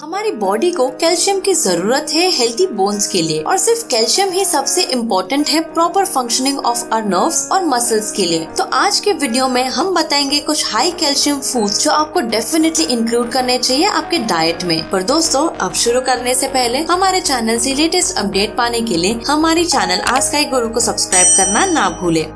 हमारी बॉडी को कैल्शियम की ज़रूरत है हेल्थी बोन्स के लिए और सिर्फ़ कैल्शियम ही सबसे इम्पोर्टेंट है proper functioning of our nerves और मसल्स के लिए। तो आज के वीडियो में हम बताएँगे कुछ हाई कैल्शियम फूड्स जो आपको डेफिनेटली इंक्लूड करने चाहिए आपके डाइट में। पर दोस्तों, अब शुरू करने से पहले हमारे चैनल से लेटेस्ट अपडेट पाने के लिए हमारे चैनल आज का गुरु को सब्सक्राइब करना ना भूले।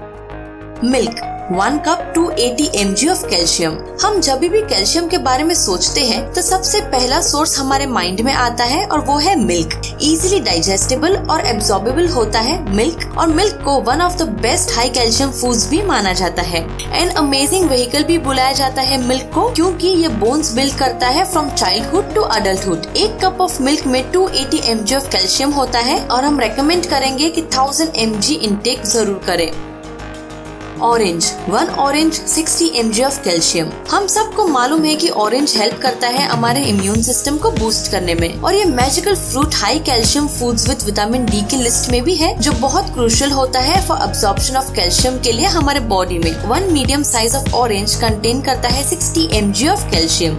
Milk. One cup two eighty M G of calcium हम जब भी कैल्शियम के बारे में सोचते हैं तो सबसे पहला सोर्स हमारे माइंड में आता है और वो है मिल्क इजिली डाइजेस्टेबल और एब्जॉर्बेबल होता है मिल्क और मिल्क को one of the best high calcium foods भी माना जाता है. एंड अमेजिंग व्हीकल भी बुलाया जाता है मिल्क को क्योंकि ये बोन्स बिल्ड करता है फ्रॉम चाइल्डहुड टू अडल्टहुड एक कप ऑफ़ मिल्क में two eighty M G of calcium होता है और हम रेकमेंड करेंगे की थाउज़ेंड एम जी इंटेक ज़रूर करें. Orange one orange 60 M of calcium हम सबको मालूम है कि ऑरेंज हेल्प करता है हमारे इम्यून सिस्टम को बूस्ट करने में। और ये magical fruit high calcium foods with vitamin D की लिस्ट में भी है, जो बहुत क्रूशल होता है फॉर अब्सॉर्प्शन ऑफ़ कैल्शियम के लिए हमारे बॉडी में। One medium size of orange contain करता है sixty M of calcium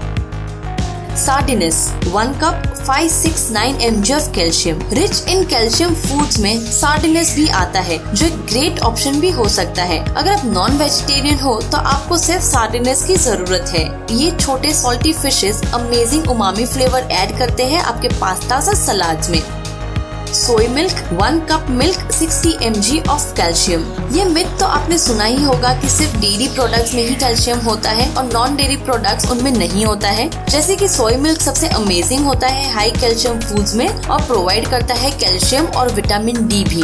sardines one cup 569 mg of calcium rich in calcium foods में सार्डिनस भी आता है, जो एक ग्रेट ऑप्शन भी हो सकता है। अगर आप नॉन वेजिटेरियन हो तो आपको सिर्फ़ सार्डिनस की ज़रूरत है। ये छोटे salty fishes amazing umami flavour add करते हैं आपके पास्ता सलाद में। Soy milk one cup milk 60 M of calcium ये मिथ तो आपने सुना ही होगा कि सिर्फ़ डेयरी प्रोडक्ट्स में ही कैल्शियम होता है और नॉन डेयरी प्रोडक्ट्स उनमें नहीं होता है। जैसे कि सोई मिल्क सबसे अमेजिंग होता है हाई कैल्शियम फूड्स में और प्रोवाइड करता है कैल्शियम और विटामिन डी भी।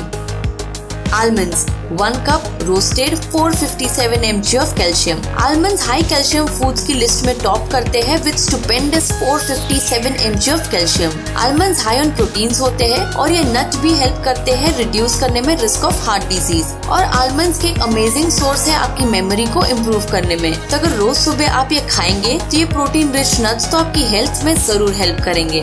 Almonds one cup roasted 457 mg of calcium almonds high calcium foods की लिस्ट में टॉप करते हैं with stupendous 457 mg of calcium almonds high on proteins होते हैं और ये नट भी हेल्प करते हैं रिड्यूस करने में रिस्क ऑफ़ हार्ट डिज़ीज़ और आलमंड्स के अमेजिंग सोर्स है आपकी मेमोरी को इम्प्रूव करने में. तो अगर रोज सुबह आप ये खाएँगे तो ये प्रोटीन रिच नट्स तो आपकी हेल्थ में ज़रूर हेल्प करेंगे.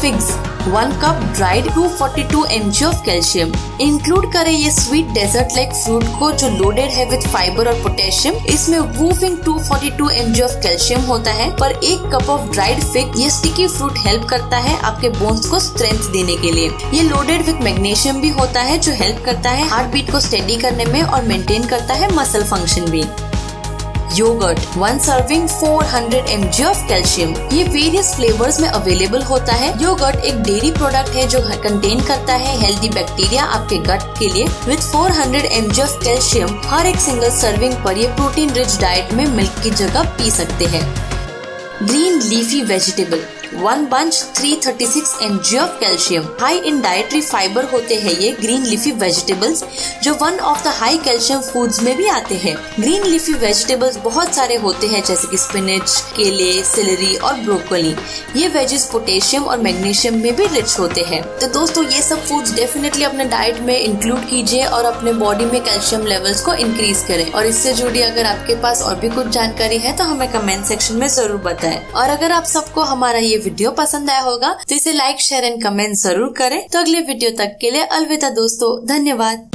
Figs one cup dried 242 mg of calcium include करें ये स्वीट डेजर्ट लाइक फ्रूट को जो लोडेड है विद फाइबर और पोटेशियम इसमें वूफिंग 242 mg ऑफ़ कैल्शियम होता है, पर एक कप ऑफ़ ड्राइड फिग ये स्टिकी फ्रूट हेल्प करता है आपके बोन्स को स्ट्रेंथ देने के लिए. ये लोडेड विद मैग्नीशियम भी होता है, जो हेल्प करता है हार्ट बीट को स्टेडी करने में और मेंटेन करता है मसल फ़ंक्शन भी. Yogurt one serving 400 mg of calcium ये वेरियस फ्लेवर्स में अवेलेबल होता है। योगर्ट एक डेयरी प्रोडक्ट है जो कंटेन करता है हेल्दी बैक्टीरिया आपके गट के लिए। विद 400 mg ऑफ़ कैल्शियम हर एक सिंगल सर्विंग पर ये प्रोटीन रिच डाइट में मिल्क की जगह पी सकते हैं। Green leafy vegetable one bunch 336 mg of calcium high in dietary fibre होते हैं ये ग्रीन लिफी वेजिटेबल्स जो one of the high calcium foods में भी आते हैं। ग्रीन लिफी वेजिटेबल्स बहुत सारे होते हैं, जैसे कि स्पिनच केले सिलरी और ब्रोकली ये वेजेस पोटेशियम और मैग्नीशियम में भी रिच होते हैं। तो दोस्तों, ये सब फूड्स डेफिनेटली अपने डाइट में इंक्लूड कीजिए और अपने बॉडी में कैल्शियम लेवल्स को इंक्रीज करें। और इससे जुड़ी अगर आपके पास और भी कुछ जानकारी है तो हमें कमेंट सेक्शन में ज़रूर बताएँ। और अगर आप सबको हमारा ये वीडियो पसंद आया होगा तो इसे लाइक शेयर एंड कमेंट ज़रूर करें। तो अगले वीडियो तक के लिए अलविदा दोस्तों, धन्यवाद।